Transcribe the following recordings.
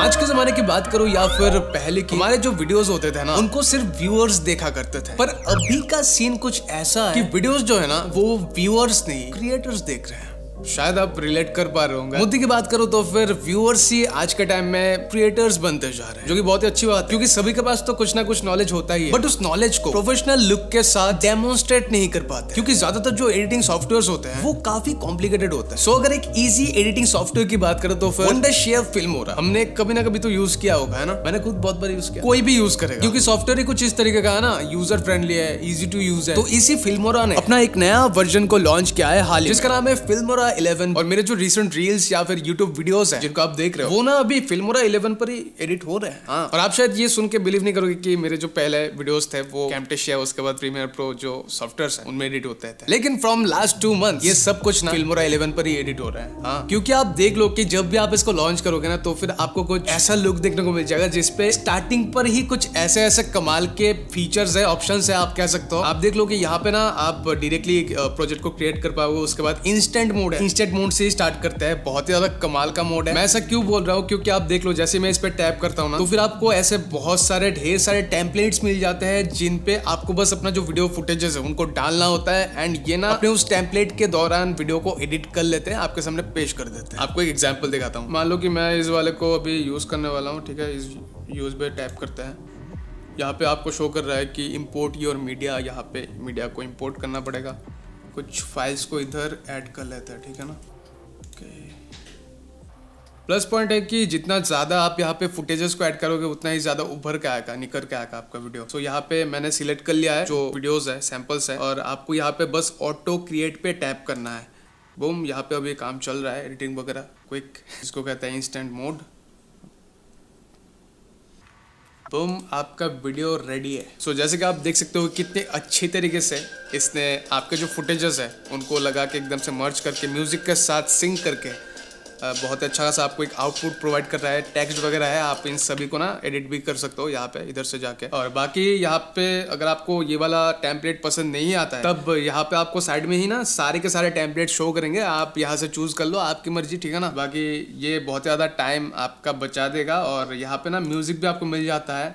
आज के जमाने की बात करो या फिर पहले की हमारे जो वीडियोस होते थे ना उनको सिर्फ़ व्यूअर्स देखा करते थे। पर अभी का सीन कुछ ऐसा है कि वीडियोस जो है ना वो व्यूअर्स नहीं क्रिएटर्स देख रहे हैं। शायद आप रिलेट कर पा रहे होंगे। मुद्दे की बात करो तो फिर व्यूअर्स ही आज के टाइम में क्रिएटर्स बनते जा रहे हैं, जो कि बहुत ही अच्छी बात है, क्योंकि सभी के पास तो कुछ ना कुछ नॉलेज होता ही है। बट उस नॉलेज को प्रोफेशनल लुक के साथ डेमोन्स्ट्रेट नहीं कर पाते। क्योंकि ज़्यादातर जो एडिटिंग सॉफ्टवेयर होते हैं, वो काफ़ी कॉम्प्लिकेटेड होते हैं। सो अगर एक इजी एडिटिंग सॉफ्टवेयर की बात करें तो फिर शेयर फ़िल्म हो रहा हमने कभी ना कभी तो यूज़ किया होगा, है ना? मैंने खुद बहुत बार यूज़ किया। कोई भी यूज़ करेगा। क्योंकि सॉफ्टवेयर ही कुछ इस तरीके का है ना यूज़र फ्रेंडली है इजी टू यूज़ है। तो इसी फिल्मोरा ने अपना एक नया वर्जन को लॉन्च किया है हाल ही जिसका नाम है फिल्मोरा इलेवन और मेरे जो रिसेंट रील्स या फिर यूट्यूब वीडियोस हैं जिनको आप देख रहे हो वो ना अभी फिल्मोरा 11 पर ही एडिट हो रहे हैं। हाँ। और आप शायद ये सुन के बिलीव नहीं करोगे कि मेरे जो पहले वीडियोस थे वो कैमटेशिया उसके बाद प्रीमियर प्रो जो सॉफ्टवेयर हैं उनमें एडिट होते थे। लेकिन फ्रॉम लास्ट टू मंथ ये सब कुछ ना फिल्मोरा 11 पर ही एडिट हो रहा है। हाँ। क्योंकि आप देख लो कि जब भी आप इसको लॉन्च करोगे ना तो फिर आपको कुछ ऐसा लुक देखने को मिल जाएगा जिसपे स्टार्टिंग पर ही कुछ ऐसे ऐसे कमाल के फीचर्स है ऑप्शन है आप कह सकते हो। आप देख लो कि यहाँ पे ना आप डायरेक्टली प्रोजेक्ट को क्रिएट कर पाओगे उसके बाद इंस्टेंट मोड है। इंस्टेंट मोड से स्टार्ट करता है। बहुत ही ज़्यादा कमाल का मोड है। मैं ऐसा क्यों बोल रहा हूँ? क्योंकि आप देख लो, जैसे मैं इस पर टैप करता हूँ ना तो फिर आपको ऐसे बहुत सारे, ढेर सारे टेम्पलेट्स मिल जाते हैं, जिन पे आपको बस अपना जो वीडियो फुटेजेस है, उनको डालना होता है। एंड ये ना अपने उस टेम्पलेट के दौरान वीडियो को एडिट कर लेते हैं, आपके सामने पेश कर देते हैं। आपको एक एग्ज़ाम्पल दिखाता हूँ। मान लो कि मैं इस वाले को अभी यूज़ करने वाला हूँ, ठीक है? इस यूज़ पे टैप करता है। यहाँ पे आपको शो कर रहा है कि इम्पोर्ट योर मीडिया यहाँ पे मीडिया को इम्पोर्ट करना पड़ेगा। कुछ फाइल्स को इधर ऐड कर लेते हैं ठीक है ना? ओके प्लस पॉइंट है कि जितना ज़्यादा आप यहाँ पे फुटेजेस को ऐड करोगे उतना ही ज़्यादा उभर के आएगा निकल के आएगा आपका वीडियो सो so, यहाँ पे मैंने सिलेक्ट कर लिया है जो वीडियोस है सैम्पल्स है और आपको यहाँ पे बस ऑटो क्रिएट पे टैप करना है. बूम यहाँ पे अभी काम चल रहा है एडिटिंग वगैरह क्विक इसको कहते हैं इंस्टेंट मोड बूम आपका वीडियो रेडी है। सो so, जैसे कि आप देख सकते हो कितने अच्छे तरीके से इसने आपके जो फुटेजेस है उनको लगा के एकदम से मर्ज करके म्यूज़िक के साथ सिंग करके बहुत अच्छा खासा आपको एक आउटपुट प्रोवाइड कर रहा है टेक्स्ट वगैरह है, आप इन सभी को ना एडिट भी कर सकते हो यहाँ पे, इधर से जाके। और बाकी यहाँ पे अगर आपको ये वाला टेम्पलेट पसंद नहीं आता है, तब यहाँ पे आपको साइड में ही ना सारे के सारे टेम्पलेट शो करेंगे, आप यहाँ से चूज़ कर लो, आपकी मर्ज़ी, ठीक है ना? बाकी ये बहुत ज़्यादा टाइम आपका बचा देगा और यहाँ पे ना म्यूज़िक भी आपको मिल जाता है।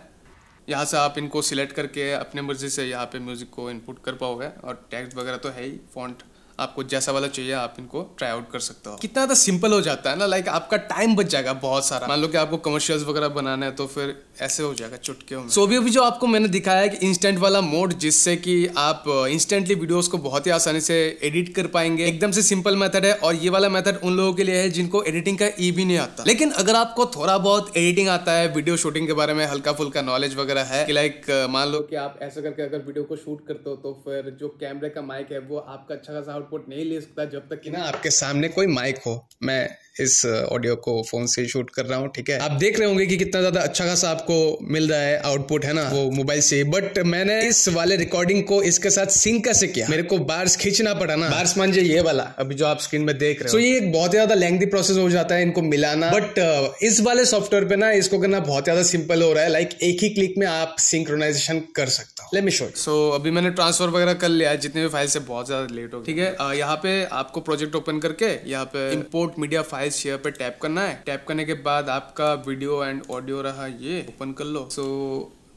यहाँ से आप इनको सिलेक्ट करके अपने मर्ज़ी से यहाँ पे म्यूज़िक को इनपुट कर पाओगे और टेक्स्ट वगैरह तो है ही फॉन्ट आपको जैसा वाला चाहिए आप इनको ट्राई आउट कर सकते हो। कितना ज़्यादा सिंपल हो जाता है ना लाइक आपका टाइम बच जाएगा बहुत सारा। मान लो कि आपको कमर्शियल्स वगैरह बनाना है तो फिर ऐसे हो जाएगा चुटके में। सो so, अभी अभी जो आपको मैंने दिखाया है कि इंस्टेंट वाला मोड जिससे कि आप इंस्टेंटली वीडियोस को बहुत ही आसानी से एडिट कर पाएँगे। एकदम से सिंपल मेथड है और ये वाला मेथड उन लोगों के लिए है जिनको एडिटिंग का ई भी नहीं आता। लेकिन अगर आपको थोड़ा बहुत एडिटिंग आता है वीडियो शूटिंग के बारे में हल्का फुल्का नॉलेज वगैरह है कि लाइक मान लो कि आप ऐसा करके अगर वीडियो को शूट करते हो तो फिर जो कैमरे का माइक है वो आपका अच्छा खासा आउटपुट नहीं ले सकता जब तक कि ना आपके सामने कोई माइक हो मैं इस ऑडियो को फ़ोन से शूट कर रहा हूँ ठीक है? आप देख रहे होंगे कि कितना ज़्यादा अच्छा खासा आपको मिल रहा है आउटपुट है ना? वो मोबाइल से बट मैंने इस वाले रिकॉर्डिंग को इसके साथ सिंक कैसे किया? मेरे को बार्स खींचना पड़ा ना। बार्स मान ये वाला अभी जो आप स्क्रीन में देख रहे हो। so, ये एक बहुत ज़्यादा लेंथी प्रोसेस हो जाता है इनको मिलाना। बट इस वाले सॉफ्टवेयर पे ना इसको करना बहुत ज़्यादा सिंपल हो रहा है। लाइक एक ही क्लिक में आप सिंक्रोनाइजेशन कर सकते हो। लेट मी शो सो अभी मैंने ट्रांसफ़र वगैरह कर लिया है जितने भी फ़ाइल से बहुत ज़्यादा लेट हो ठीक है? यहाँ पे आपको प्रोजेक्ट ओपन करके यहाँ पे इम्पोर्ट मीडिया फाइल्स शेयर पे टैप करना है। टैप करने के बाद आपका वीडियो एंड ऑडियो रहा ये ओपन कर लो। सो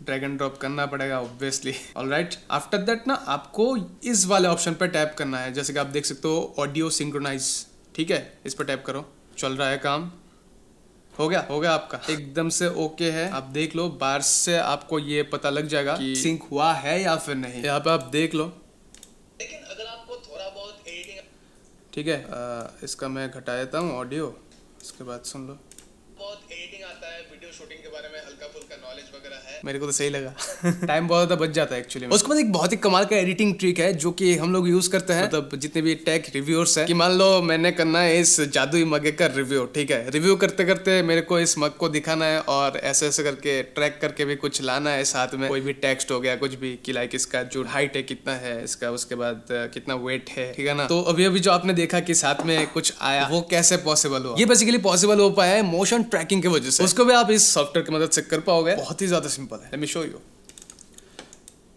ड्रैग एंड ड्रॉप करना पड़ेगा obviously all right after that ना, आपको इस वाले ऑप्शन पर टैप करना है। जैसे कि आप देख सकते हो ऑडियो सिंक्रोनाइज ठीक है? इस पर टैप करो। चल रहा है काम। हो गया? हो गया आपका। एकदम से ओके है। आप देख लो बार से आपको ये पता लग जाएगा कि सिंक हुआ है या फिर नहीं। यहाँ पे आप देख लो लेकिन अगर आपको थोड़ा बहुत एडिटिंग ठीक है आ, इसका मैं घटा देता हूँ ऑडियो उसके बाद सुन लो। बहुत एडिटिंग आता है वीडियो शूटिंग के बारे में हल्का फुल्का नॉलेज वगैरह है मेरे को तो सही लगा। टाइम बहुत ज़्यादा बच जाता है एक्चुअली उसके बाद एक बहुत ही कमाल का एडिटिंग ट्रिक है जो कि हम लोग यूज़ करते हैं। मतलब जितने भी टेक रिव्यूअर्स है। कि मान लो मैंने करना है इस जादुई मगे का रिव्यू ठीक है? रिव्यू करते करते मेरे को इस मग को दिखाना है और ऐसे ऐसे करके ट्रैक करके भी कुछ लाना है साथ में। कोई भी टेक्स्ट हो गया कुछ भी कि लाइक इसका जो हाइट है कितना है इसका उसके बाद कितना वेट है ठीक है ना? तो अभी अभी जो आपने देखा कि साथ में कुछ आया वो कैसे पॉसिबल हुआ? ये बेसिकली पॉसिबल हो पाया है मोशन ट्रैकिंग की वजह से। उसको भी आप इस सॉफ्टवेयर की मदद से कर पाओगे। बहुत ही ज़्यादा सिंपल है। शो यू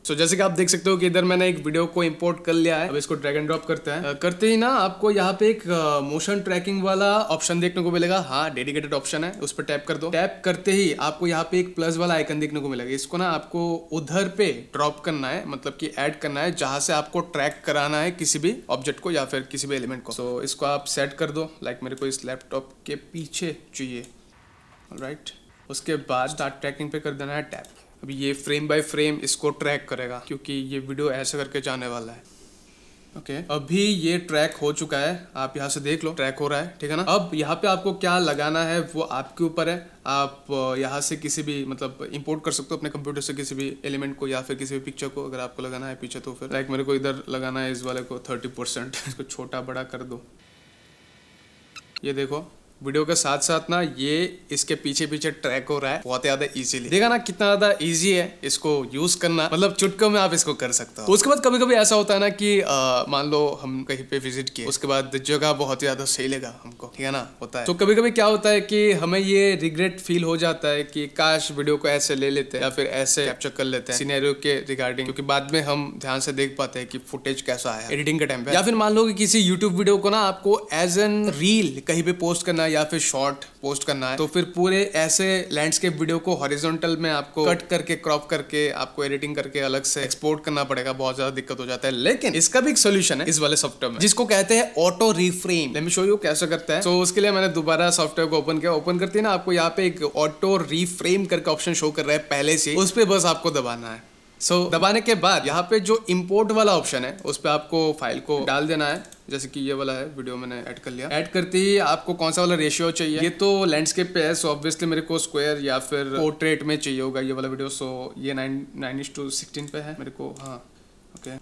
सो so, जैसे कि आप देख सकते हो कि इधर मैंने एक वीडियो को इंपोर्ट कर लिया है। अब इसको ड्रैग एंड ड्रॉप करते हैं। करते ही ना आपको यहाँ पे एक मोशन ट्रैकिंग वाला ऑप्शन देखने को मिलेगा। हाँ डेडिकेटेड ऑप्शन है उस पर टैप कर दो। टैप करते ही आपको यहाँ पे एक प्लस वाला आइकन देखने को मिलेगा। इसको ना आपको उधर पे ड्रॉप करना है मतलब कि ऐड करना है जहाँ से आपको ट्रैक कराना है किसी भी ऑब्जेक्ट को या फिर किसी भी एलिमेंट को। सो so, इसको आप सेट कर दो। लाइक like मेरे को इस लैपटॉप के पीछे चाहिए। राइट उसके बाद स्टार्ट ट्रैकिंग पे कर देना है टैप अभी ये फ्रेम बाय फ्रेम इसको ट्रैक करेगा, क्योंकि ये वीडियो ऐसे करके जाने वाला है. Okay okay. अभी ये ट्रैक हो चुका है, आप यहाँ से देख लो ट्रैक हो रहा है, ठीक है ना? अब यहाँ पे आपको क्या लगाना है, वो आपके ऊपर है. आप यहाँ से किसी भी मतलब इंपोर्ट कर सकते हो अपने कंप्यूटर से किसी भी एलिमेंट को या फिर किसी भी पिक्चर को, अगर आपको लगाना है पीछे तो फिर. लाइक मेरे को इधर लगाना है इस वाले को थर्टी परसेंट इसको छोटा बड़ा कर दो. ये देखो वीडियो के साथ साथ ना ये इसके पीछे पीछे ट्रैक हो रहा है, बहुत ज़्यादा इजीली देखा ना कितना ज़्यादा इजी है इसको यूज़ करना मतलब चुटकों में आप इसको कर सकते हो। तो उसके बाद कभी कभी ऐसा होता है ना कि मान लो हम कहीं पे विज़िट किए, उसके बाद जगह बहुत ज़्यादा सही लगा हमको, ठीक है ना? होता है। तो कभी कभी क्या होता है कि हमें ये रिग्रेट फील हो जाता है कि काश वीडियो को ऐसे ले लेते हैं या फिर ऐसे कैप्चर कर लेते हैं सीनेरियो के रिगार्डिंग क्योंकि बाद में हम ध्यान से देख पाते हैं कि फुटेज कैसा है एडिटिंग के टाइम पे। या फिर मान लो कि किसी यूट्यूब वीडियो को ना आपको एज एन रील कहीं पे पोस्ट करना या फिर शॉर्ट पोस्ट करना है तो फिर पूरे ऐसे लैंडस्केप वीडियो को हॉरिजॉन्टल में आपको कट करके क्रॉप करके आपको एडिटिंग करके अलग से एक्सपोर्ट करना पड़ेगा बहुत ज़्यादा दिक्कत हो जाता है। लेकिन इसका भी एक सोल्यूशन है इस वाले सॉफ्टवेयर में जिसको कहते हैं auto reframe let me show you कैसे करता है। तो उसके लिए मैंने दोबारा सॉफ्टवेयर को ओपन किया। ओपन करते हैं ना आपको यहाँ पे एक ऑटो रिफ्रेम करके ऑप्शन शो कर रहा है पहले से उस पर बस आपको दबाना है। सो so, दबाने के बाद यहाँ पे जो इम्पोर्ट वाला ऑप्शन है उस पर आपको फ़ाइल को डाल देना है। जैसे कि ये वाला है वीडियो मैंने ऐड कर लिया। ऐड करते ही आपको कौन सा वाला रेशियो चाहिए? ये तो लैंडस्केप पे है सो ऑब्वियसली मेरे को स्क्वायर या फिर पोर्ट्रेट में चाहिए होगा ये वाला वीडियो सो ये नाइन नाइन टू सिक्सटीन पे है मेरे को। हाँ ओके okay.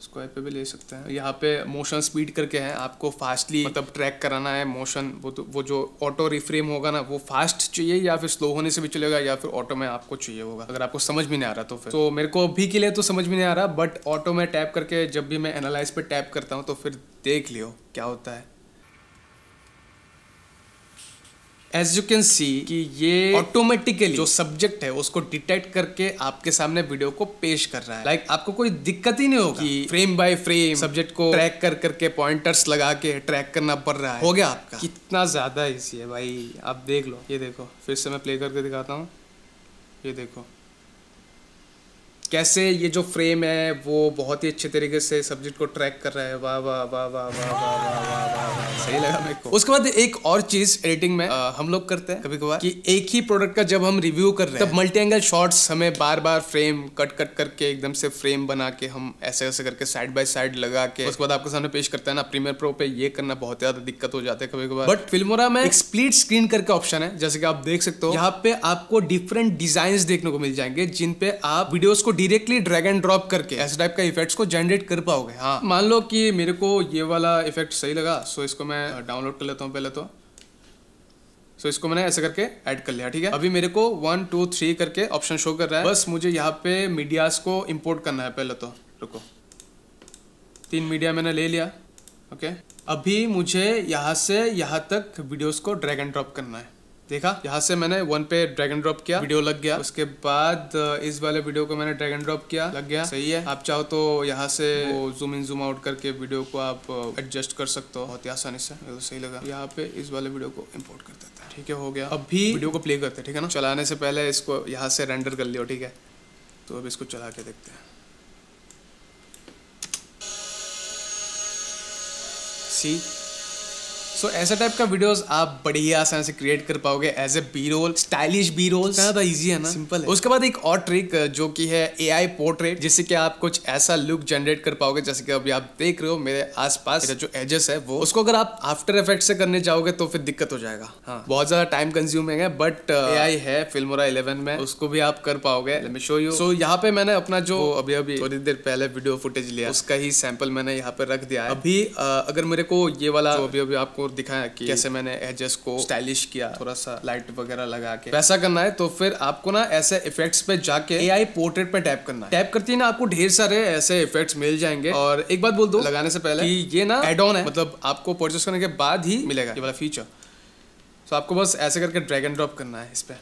स्क्वायर पे भी ले सकते हैं। यहाँ पे मोशन स्पीड करके है। आपको फास्टली मतलब ट्रैक कराना है मोशन वो तो वो जो ऑटो रिफ्रेम होगा ना, वो फास्ट चाहिए या फिर स्लो होने से भी चलेगा या फिर ऑटो में आपको चाहिए होगा? अगर आपको समझ में नहीं आ रहा तो फिर। तो मेरे को अभी के लिए तो समझ में नहीं आ रहा बट ऑटो में टैप करके जब भी मैं एनालाइज पर टैप करता हूँ तो फिर देख लियो क्या होता है। एज यू कैन सी कि ये ऑटोमेटिकली जो सब्जेक्ट है उसको डिटेक्ट करके आपके सामने वीडियो को पेश कर रहा है। लाइक like, आपको कोई दिक्कत ही नहीं होगी। फ्रेम बाय फ्रेम सब्जेक्ट को ट्रैक कर करके पॉइंटर्स लगा के ट्रैक करना पड़ रहा है। हो गया आपका। कितना ज़्यादा इजी है भाई। आप देख लो। ये देखो। फिर से मैं प्ले करके दिखाता हूँ। ये देखो। कैसे ये जो फ्रेम है वो बहुत ही अच्छे तरीके से सब्जेक्ट को ट्रैक कर रहा है वाह वाह वाह वाह वाह वाह वाह वाह वाह सही लगा मेरे को उसके बाद एक और चीज़ एडिटिंग में आ, हम लोग करते हैं कभी कभार कि एक ही प्रोडक्ट का जब हम रिव्यू कर रहे हैं तब मल्टी एंगल शॉट्स हमें बार बार फ्रेम कट कट करके एकदम से फ्रेम बना के हम ऐसे ऐसे करके साइड बाय साइड लगा के उसके बाद आपके सामने पेश करते हैं ना प्रीमियर प्रो पे ये करना बहुत ज़्यादा दिक्कत हो जाता है कभी कभार बट फिल्मोरा में स्प्लिट स्क्रीन करके ऑप्शन है जैसे कि आप देख सकते हो यहाँ पे आपको डिफरेंट डिज़ाइन देखने को मिल जाएँगे जिन पे आप वीडियोस को डायरेक्टली ड्रैग एंड ड्रॉप करके ऐसे टाइप का इफेक्ट्स को जनरेट कर पाओगे। हाँ। मान लो कि मेरे को ये वाला इफ़ेक्ट सही लगा सो इसको मैं डाउनलोड कर लेता हूँ पहले तो। सो so, इसको मैंने ऐसे करके ऐड कर लिया ठीक है? अभी मेरे को वन टू थ्री करके ऑप्शन शो कर रहा है। बस मुझे यहाँ पे मीडियाज को इम्पोर्ट करना है पहले तो। रुको। तीन मीडिया मैंने ले लिया ओके अभी मुझे यहाँ से यहाँ तक वीडियोस को ड्रैग एंड ड्रॉप करना है। देखा? यहाँ से मैंने वन पे ड्रैग एंड ड्रॉप किया। वीडियो लग गया। उसके बाद इस वाले वीडियो को मैंने ड्रैग एंड ड्रॉप किया। लग गया। सही है। आप चाहो तो यहाँ से वो जूम इन जूम आउट करके वीडियो को आप एडजस्ट कर सकते हो। बहुत ही आसानी से। तो सही लगा। यहाँ पे इस वाले वीडियो को इम्पोर्ट कर देता है। ठीक है, हो गया। अभी वीडियो को प्ले करते हैं, ठीक है ना? चलाने से पहले इसको यहाँ से रेंडर कर लियो, ठीक है? तो अब इसको चला के देखते हैं। सी सो so, ऐसा टाइप का वीडियोस आप बड़ी आसान से क्रिएट कर पाओगे as a B roll stylish B roll ज़्यादा इजी है ना? सिंपल है। उसके बाद एक और ट्रिक जो कि है ए आई पोर्ट्रेट जिससे कि आप कुछ ऐसा लुक जनरेट कर पाओगे जैसे कि अभी आप देख रहे हो मेरे आसपास जो एजेस है वो। उसको अगर आप आफ्टर इफ़ेक्ट से करने जाओगे तो फिर दिक्कत हो जाएगा। हाँ। बहुत ज़्यादा टाइम कंज्यूमिंग है बट ए आई है फिल्मोरा इलेवन में उसको भी आप कर पाओगे। शो यू सो यहाँ पे मैंने अपना जो अभी अभी थोड़ी देर पहले वीडियो फुटेज लिया। उसका ही सैंपल मैंने यहाँ पे रख दिया है। अभी अगर मेरे को ये वाला अभी अभी आपको और दिखाया कि कैसे मैंने एजेस को स्टाइलिश किया थोड़ा सा लाइट वगैरह लगा के। वैसा करना है तो फिर आपको ना ऐसे इफेक्ट्स पे जाके ए आई पोर्ट्रेट पे टैप करना है। टैप करती है ना आपको ढेर सारे ऐसे इफेक्ट्स मिल जाएँगे। और एक बात बोल दो लगाने से पहले कि ये ना एड ऑन है। मतलब आपको परचेस करने के बाद ही मिलेगा ये वाला फीचर तो आपको बस ऐसे करके ड्रैग एंड ड्रॉप करना है इस पर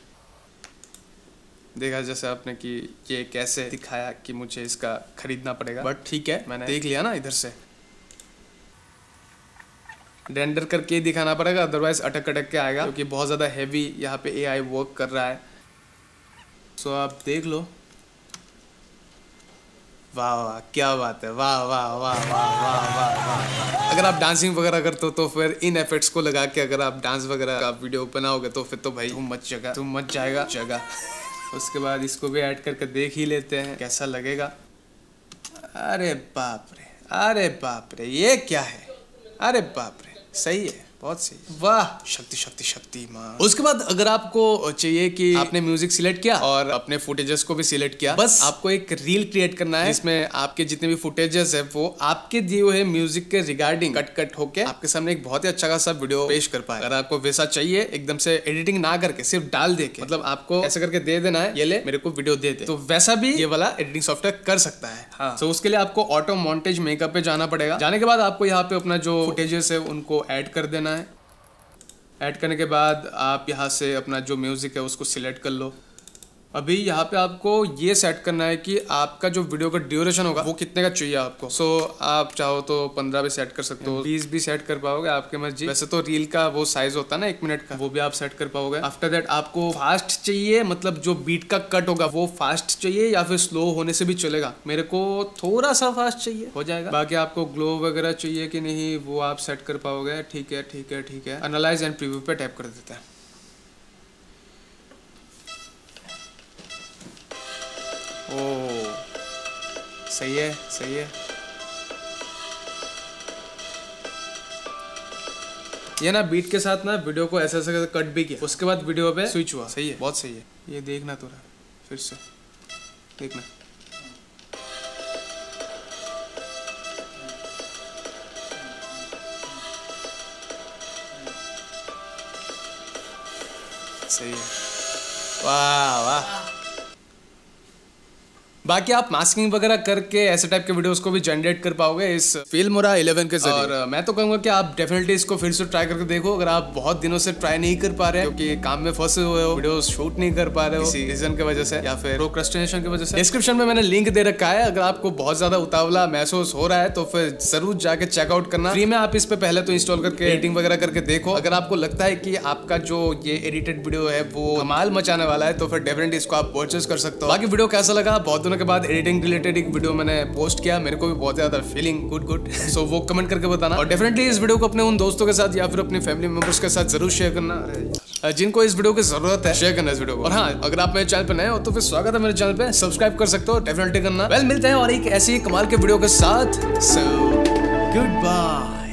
देखा जैसे आपने कि ये कैसे दिखाया कि मुझे इसका खरीदना पड़ेगा। बट ठीक है मैंने देख लिया ना इधर से। रेंडर करके दिखाना पड़ेगा अदरवाइज़ अटक अटक के आएगा, क्योंकि बहुत ज़्यादा हैवी यहाँ पे एआई वर्क कर रहा है। सो आप देख लो। वाह वाह, क्या बात है। वाह वाह वाह वाह वाह वाह वाह। अगर आप डांसिंग वगैरह करते हो तो फिर इन इफेक्ट्स को लगा के अगर आप डांस वगैरह का वीडियो बनाओगे तो फिर तो भाई तुम मच जगह तुम मच जाएगा जगह उसके बाद इसको भी ऐड करके देख ही लेते हैं, कैसा लगेगा। अरे बाप रे, अरे बाप रे, ये क्या है? अरे बाप रे। सही है बहुत सही। वाह। शक्ति शक्ति शक्ति माँ। उसके बाद अगर आपको चाहिए कि आपने म्यूज़िक सिलेक्ट किया और अपने फुटेजेस को भी सिलेक्ट किया बस। आपको एक रील क्रिएट करना है इसमें आपके जितने भी फुटेजेस है वो आपके दिए हुए म्यूज़िक के रिगार्डिंग कट कट होके आपके सामने एक बहुत ही अच्छा खासा वीडियो पेश कर पाए। अगर आपको वैसा चाहिए एकदम से एडिटिंग ना करके सिर्फ़ डाल दे के मतलब आपको ऐसा करके दे देना है ये ले मेरे को वीडियो दे दे। तो वैसा भी ये वाला एडिटिंग सॉफ्टवेयर कर सकता है। हाँ। तो उसके लिए आपको ऑटो मॉन्टेज मेकअप पे जाना पड़ेगा। जाने के बाद आपको यहाँ पे अपना जो फुटेजेस है उनको एड कर देना है ऐड करने के बाद आप यहाँ से अपना जो म्यूज़िक है उसको सिलेक्ट कर लो। अभी यहाँ पे आपको ये सेट करना है कि आपका जो वीडियो का ड्यूरेशन होगा वो कितने का चाहिए आपको? सो so, आप चाहो तो पंद्रह भी सेट कर सकते हो बीस भी सेट कर पाओगे आपके मर्ज़ी। वैसे तो रील का वो साइज़ होता है ना एक मिनट का वो भी आप सेट कर पाओगे। आफ्टर दैट आपको फास्ट चाहिए मतलब जो बीट का कट होगा वो फास्ट चाहिए या फिर स्लो होने से भी चलेगा? मेरे को थोड़ा सा फास्ट चाहिए हो जाएगा। बाकी आपको ग्लो वगैरह चाहिए कि नहीं वो आप सेट कर पाओगे। ठीक है ठीक है ठीक है। एनालाइज एंड प्रीव्यू पे टैप कर देते हैं। ओ, सही है सही है। ये ना बीट के साथ ना वीडियो को ऐसे ऐसे कट भी किया। उसके बाद वीडियो पे स्विच हुआ। सही है, बहुत सही है। ये देखना थोड़ा फिर से। देखना। सही है। वाह वाह। बाकी आप मास्किंग वगैरह करके ऐसे टाइप के वीडियोस को भी जनरेट कर पाओगे इस फिल्मोरा 11 के ज़रिए। और मैं तो कहूँगा कि आप डेफिनेटली इसको फिर से ट्राई करके देखो। अगर आप बहुत दिनों से ट्राई नहीं कर पा रहे हो क्योंकि काम में फंसे हुए हो वीडियो शूट नहीं कर पा रहे हो रीजन की वजह से। या फिर प्रोक्रेस्टिनेशन की वजह से। डिस्क्रिप्शन में मैंने लिंक दे रखा है। अगर आपको बहुत ज़्यादा उतावला महसूस हो रहा है तो फिर ज़रूर जाके चेकआउट करना। फ्री में आप इस पे पहले तो इंस्टॉल करके एडिटिंग वगैरह करके देखो। अगर आपको लगता है कि आपका जो ये एडिटेड वीडियो है वो कमाल मचाने वाला है तो फिर डेफिनेटली इसको आप परचेस कर सकते हो। बाकी वीडियो कैसा लगा? बहुत दिनों के बाद एडिटिंग रिलेटेड एक वीडियो मैंने पोस्ट किया। मेरे को भी बहुत ज़्यादा फीलिंग गुड गुड सो वो कमेंट करके बताना। और डेफिनेटली इस वीडियो को अपने उन दोस्तों के साथ या फिर अपने फैमिली मेंबर्स के साथ ज़रूर शेयर करना। जिनको इस वीडियो की ज़रूरत है शेयर करना इस वीडियो को। और हाँ अगर आप मेरे चैनल पर नए हो तो फिर स्वागत है मेरे चैनल पे। सब्सक्राइब कर सकते हो डेफिनेटली करना। वेल मिलते हैं और एक ऐसी कमाल के वीडियो के साथ। So good bye